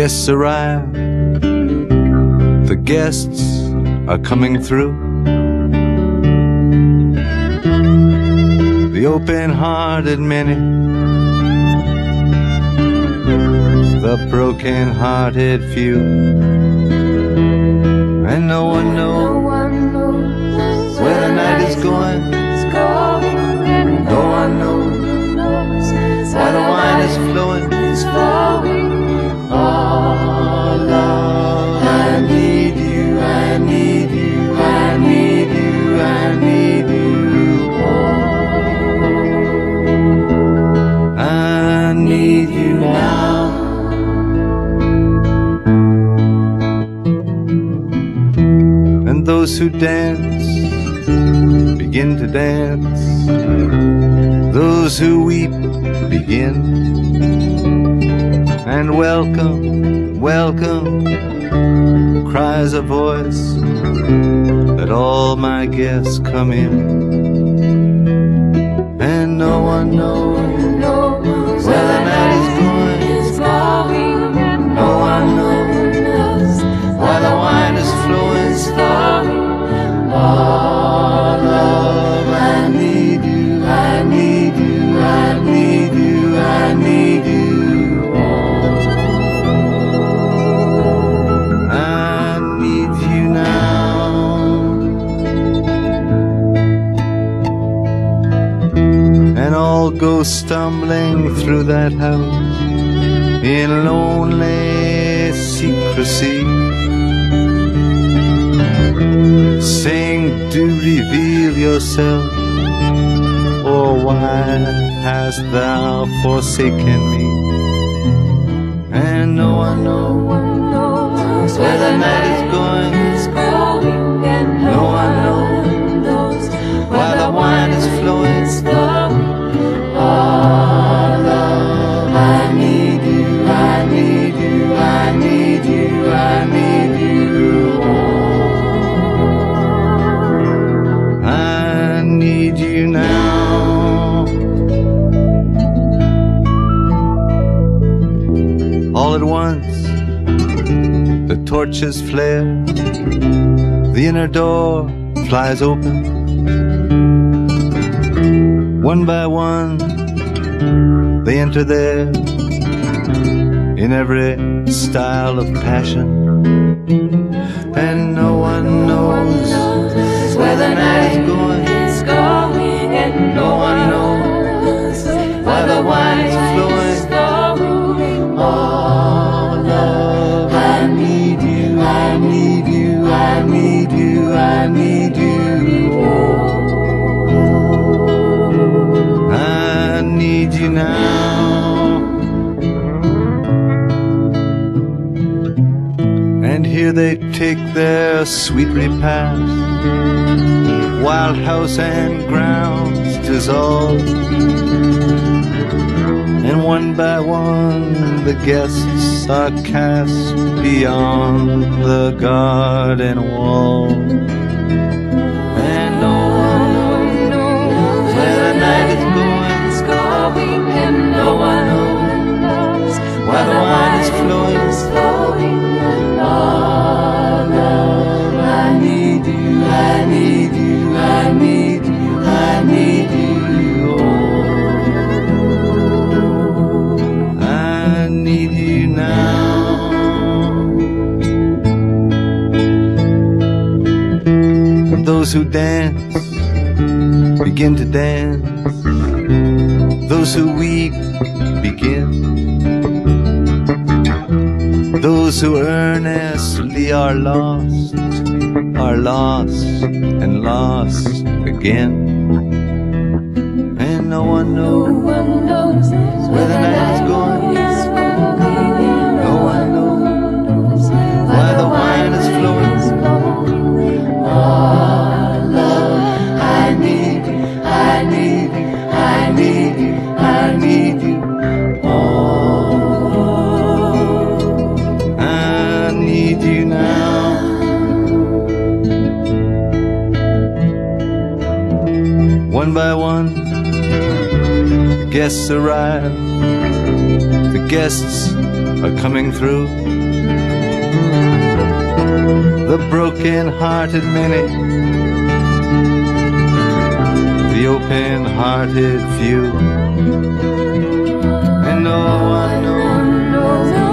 guests arrive. The guests are coming through. The open hearted many, the broken hearted few, and no one knows where the night is going. No one knows why the wine is flowing. Who dance begin to dance. Those who weep begin. And welcome, welcome, cries a voice Let all my guests come in. And no one knows stumbling through that house in lonely secrecy. Sing do reveal yourself, or why hast thou forsaken me? And no one knows where the night is going. Torches flare, the inner door flies open. One by one, they enter there in every style of passion. Now. And here they take their sweet repast, while house and grounds dissolve. And one by one the guests are cast beyond the garden wall. Those who dance begin to dance. Those who weep begin. Those who earnestly are lost are lost and lost again. And no one knows where the night is going. One by one, guests arrive. The guests are coming through. the broken hearted many, the open hearted few, and no one knows